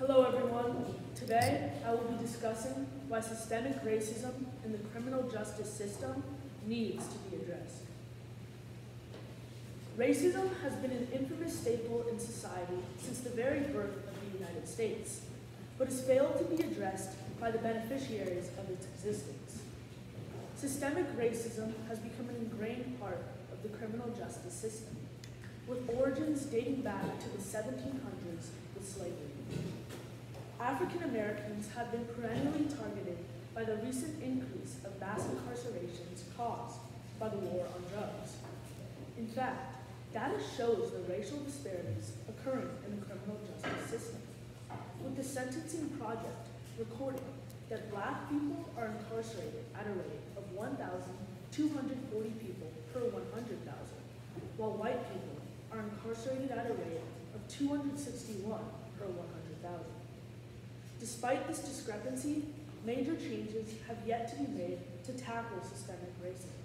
Hello, everyone. Today, I will be discussing why systemic racism in the criminal justice system needs to be addressed. Racism has been an infamous staple in society since the very birth of the United States, but has failed to be addressed by the beneficiaries of its existence. Systemic racism has become an ingrained part of the criminal justice system, with origins dating back to the 1700s with slavery. African Americans have been perennially targeted by the recent increase of mass incarcerations caused by the war on drugs. In fact, data shows the racial disparities occurring in the criminal justice system, with the Sentencing Project recording that black people are incarcerated at a rate of 1,240 people per 100,000, while white people are incarcerated at a rate of 261 per 100,000. Despite this discrepancy, major changes have yet to be made to tackle systemic racism,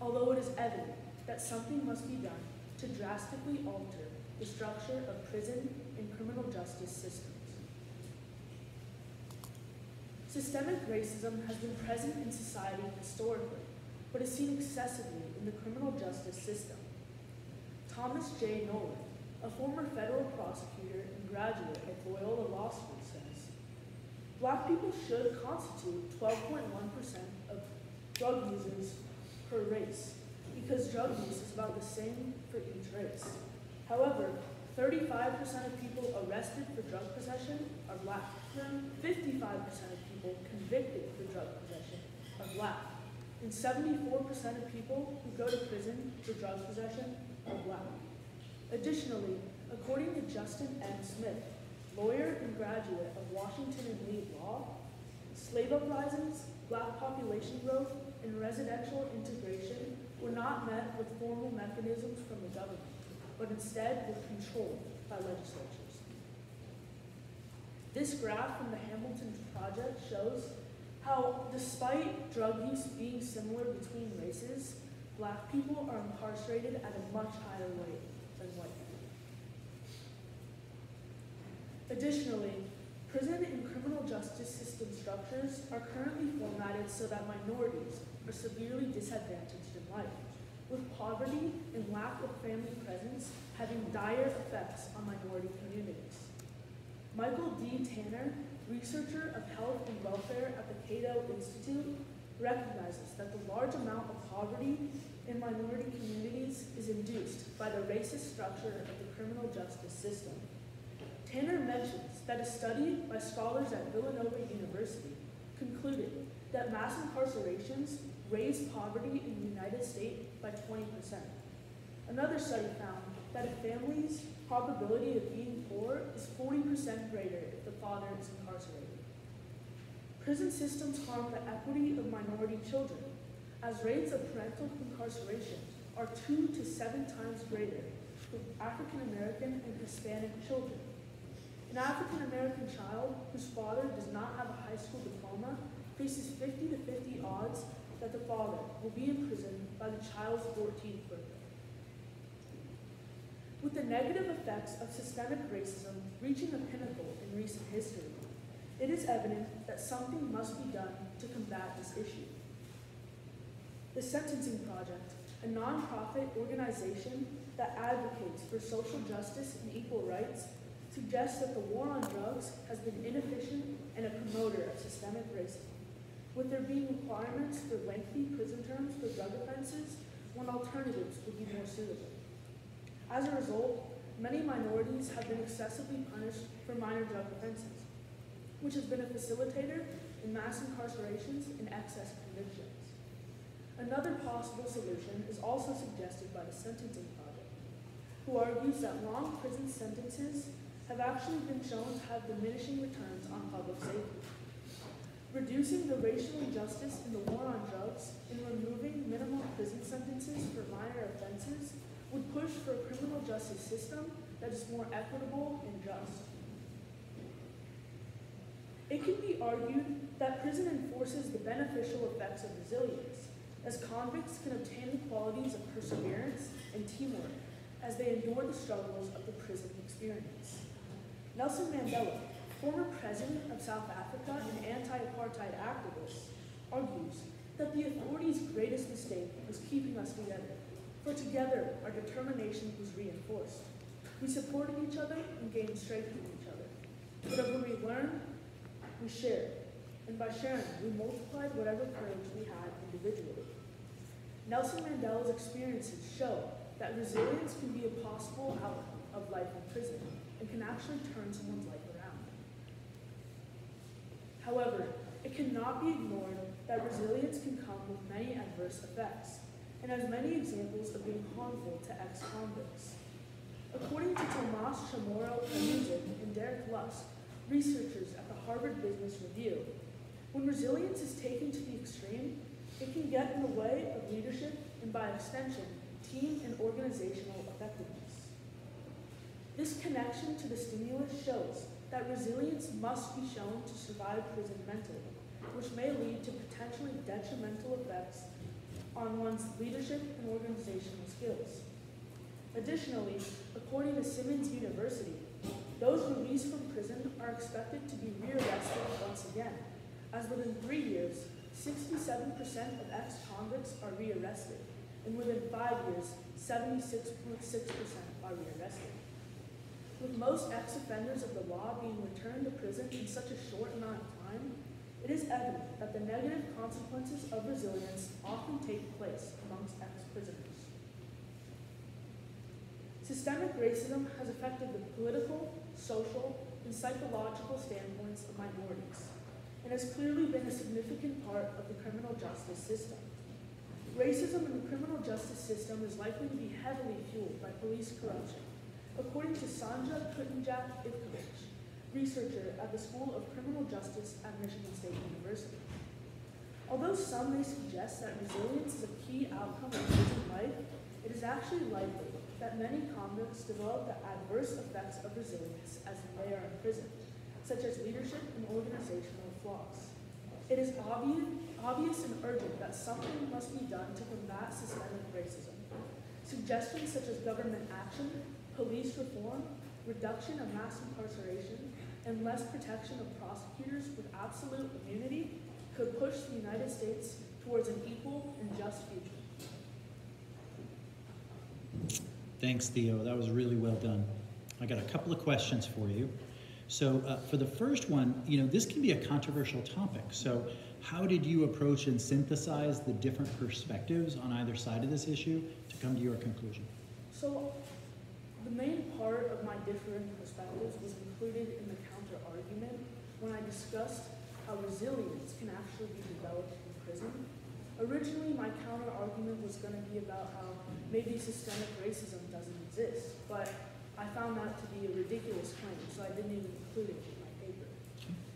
although it is evident that something must be done to drastically alter the structure of prison and criminal justice systems. Systemic racism has been present in society historically, but is seen excessively in the criminal justice system. Thomas J. Nolan, a former federal prosecutor and graduate of Loyola Law School, says, Black people should constitute 12.1% of drug users per race, because drug use is about the same for each race. However, 35% of people arrested for drug possession are black. 55% of people convicted for drug possession are black. And 74% of people who go to prison for drug possession are black. Additionally, according to Justin M. Smith, lawyer and graduate of Washington and Lee Law, slave uprisings, black population growth, and residential integration were not met with formal mechanisms from the government, but instead were controlled by legislatures. This graph from the Hamilton Project shows how, despite drug use being similar between races, black people are incarcerated at a much higher rate than white people. Additionally, prison and criminal justice system structures are currently formatted so that minorities are severely disadvantaged in life, with poverty and lack of family presence having dire effects on minority communities. Michael D. Tanner, researcher of health and welfare at the Cato Institute, recognizes that the large amount of poverty in minority communities is induced by the racist structure of the criminal justice system. Tanner mentions that a study by scholars at Villanova University concluded that mass incarcerations raised poverty in the United States by 20%. Another study found that a family's probability of being poor is 40% greater if the father is incarcerated. Prison systems harm the equity of minority children, as rates of parental incarceration are two to seven times greater for African American and Hispanic children. An African American child whose father does not have a high school diploma faces 50 to 50 odds that the father will be in prison by the child's 14th birthday. With the negative effects of systemic racism reaching a pinnacle in recent history, it is evident that something must be done to combat this issue. The Sentencing Project, a nonprofit organization that advocates for social justice and equal rights, suggests that the war on drugs has been inefficient and a promoter of systemic racism, with there being requirements for lengthy prison terms for drug offenses when alternatives would be more suitable. As a result, many minorities have been excessively punished for minor drug offenses, which has been a facilitator in mass incarcerations and excess convictions. Another possible solution is also suggested by the Sentencing Project, who argues that long prison sentences have actually been shown to have diminishing returns on public safety. Reducing the racial injustice in the war on drugs and removing minimum prison sentences for minor offenses would push for a criminal justice system that is more equitable and just. It can be argued that prison enforces the beneficial effects of resilience, as convicts can obtain the qualities of perseverance and teamwork as they endure the struggles of the prison experience. Nelson Mandela, former president of South Africa and anti-apartheid activist, argues that the authorities' greatest mistake was keeping us together, for together our determination was reinforced. We supported each other and gained strength from each other. Whatever we learned, we shared, and by sharing, we multiplied whatever courage we had individually. Nelson Mandela's experiences show that resilience can be a possible outcome of life in prison and can actually turn someone's life around. However, it cannot be ignored that resilience can come with many adverse effects and has many examples of being harmful to ex-convicts. According to Tomas Chamorro Premuzic and Derek Lusk, researchers at the Harvard Business Review, when resilience is taken to the extreme, it can get in the way of leadership and by extension, team and organizational effectiveness. This connection to the stimulus shows that resilience must be shown to survive prison mentally, which may lead to potentially detrimental effects on one's leadership and organizational skills. Additionally, according to Simmons University, those released from prison are expected to be rearrested once again, as within three years, 67% of ex-convicts are rearrested, and within five years, 76.6% are rearrested. With most ex-offenders of the law being returned to prison in such a short amount of time, it is evident that the negative consequences of resilience often take place amongst ex-prisoners. Systemic racism has affected the political, social, and psychological standpoints of minorities, and has clearly been a significant part of the criminal justice system. Racism in the criminal justice system is likely to be heavily fueled by police corruption, according to Sanja Kutnjak Ivkovich, researcher at the School of Criminal Justice at Michigan State University. Although some may suggest that resilience is a key outcome of prison life, it is actually likely that many convicts develop the adverse effects of resilience as they are in prison, such as leadership and organizational flaws. It is obvious, obvious and urgent that something must be done to combat systemic racism. Suggestions such as government action, reform, reduction of mass incarceration, and less protection of prosecutors with absolute immunity could push the United States towards an equal and just future. Thanks, Theo. That was really well done. I got a couple of questions for you. So, uh, for the first one, you know, this can be a controversial topic. So, how did you approach and synthesize the different perspectives on either side of this issue to come to your conclusion? So, the main part of my different perspectives was included in the counter argument when I discussed how resilience can actually be developed in prison. Originally, my counter argument was going to be about how maybe systemic racism doesn't exist, but I found that to be a ridiculous claim, so I didn't even include it in my paper.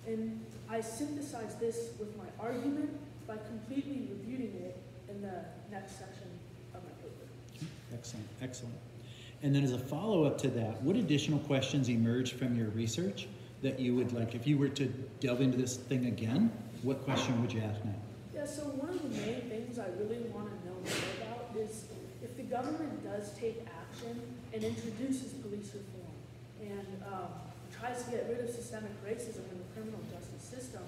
And I synthesized this with my argument by completely refuting it in the next section of my paper. Excellent, excellent. And then as a follow-up to that, what additional questions emerged from your research that you would like, if you were to delve into this thing again, what question would you ask now? Yeah, so one of the main things I really want to know more about is if the government does take action and introduces police reform and um, tries to get rid of systemic racism in the criminal justice system,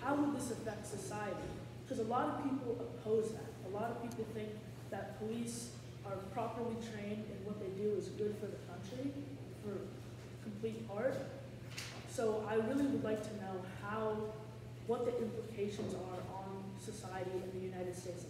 how would this affect society? Because a lot of people oppose that. A lot of people think that police are properly trained and what they do is good for the country, for complete art. So I really would like to know how, what the implications are on society in the United States